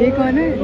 ये कौन है?